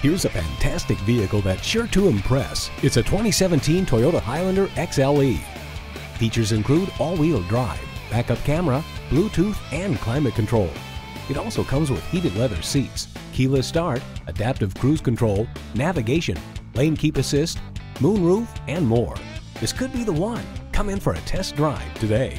Here's a fantastic vehicle that's sure to impress. It's a 2017 Toyota Highlander XLE. Features include all-wheel drive, backup camera, Bluetooth, and climate control. It also comes with heated leather seats, keyless start, adaptive cruise control, navigation, lane keep assist, moonroof, and more. This could be the one. Come in for a test drive today.